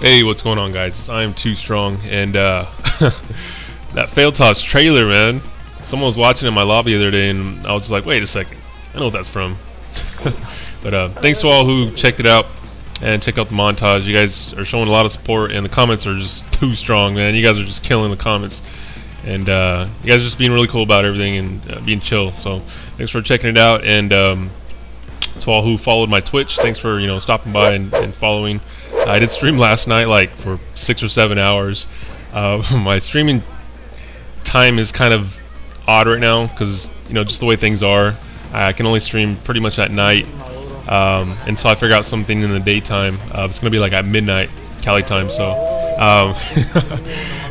Hey, what's going on, guys? I am too strong, and uh, that failtage trailer, man. Someone was watching in my lobby the other day, and I was just like, "Wait a second, I know what that's from." but uh, thanks to all who checked it out and checked out the montage. You guys are showing a lot of support, and the comments are just too strong, man. You guys are just killing the comments, and uh, you guys are just being really cool about everything and uh, being chill. So thanks for checking it out, and um, to all who followed my Twitch, thanks for you know stopping by and, and following. I did stream last night, like for six or seven hours. Uh, my streaming time is kind of odd right now because you know just the way things are. I can only stream pretty much at night um, until I figure out something in the daytime. Uh, it's gonna be like at midnight Cali time. So um,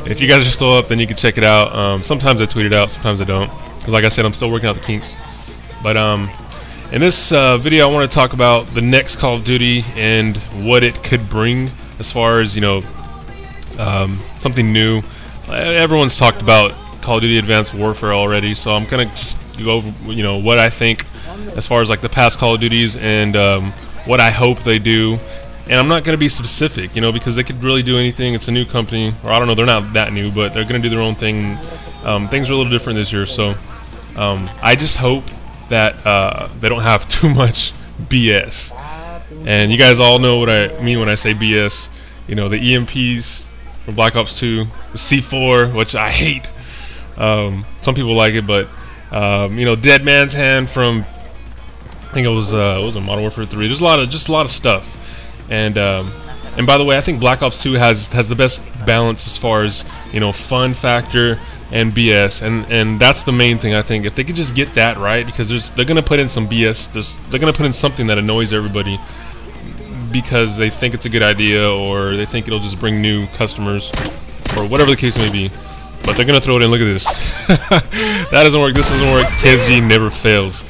if you guys are still up, then you can check it out. Um, sometimes I tweet it out, sometimes I don't. Because like I said, I'm still working out the kinks. But um, in this uh, video, I want to talk about the next Call of Duty and what it could bring as far as you know um, something new. Everyone's talked about Call of Duty Advanced Warfare already, so I'm gonna just go over you know what I think as far as like the past Call of Duties and um, what I hope they do. And I'm not gonna be specific, you know, because they could really do anything. It's a new company, or I don't know, they're not that new, but they're gonna do their own thing. Um, things are a little different this year, so um, I just hope that uh, they don't have too much BS. And you guys all know what I mean when I say BS. You know, the EMPs from Black Ops 2, the C4, which I hate. Um, some people like it, but um, you know, Dead Man's Hand from I think it was uh, what was it Modern Warfare 3. There's a lot of just a lot of stuff. And um, and by the way, I think Black Ops 2 has has the best balance as far as you know fun factor and BS, and and that's the main thing I think. If they could just get that right, because they're gonna put in some BS, there's, they're gonna put in something that annoys everybody because they think it's a good idea or they think it'll just bring new customers or whatever the case may be. But they're gonna throw it in. Look at this. that doesn't work. This doesn't work. KSG never fails.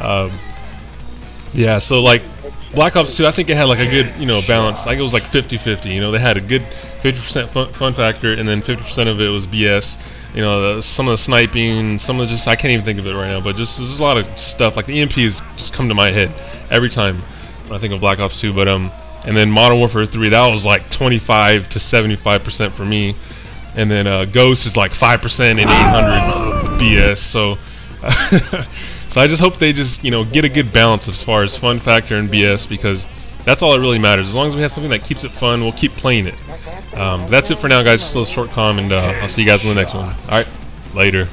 Um, yeah. So like Black Ops 2, I think it had like a good, you know, balance. Like it was like 50-50. You know, they had a good 50% fun, fun factor, and then 50% of it was BS. You know, the, some of the sniping, some of the just I can't even think of it right now. But just there's a lot of stuff. Like the EMPs just come to my head every time when I think of Black Ops 2. But um, and then Modern Warfare 3, that was like 25 to 75% for me. And then uh, Ghost is like 5% and 800 BS. So. So I just hope they just you know get a good balance as far as fun factor and BS because that's all that really matters. As long as we have something that keeps it fun, we'll keep playing it. Um, that's it for now, guys. Just a little short com, and uh, I'll see you guys in the next one. All right, later.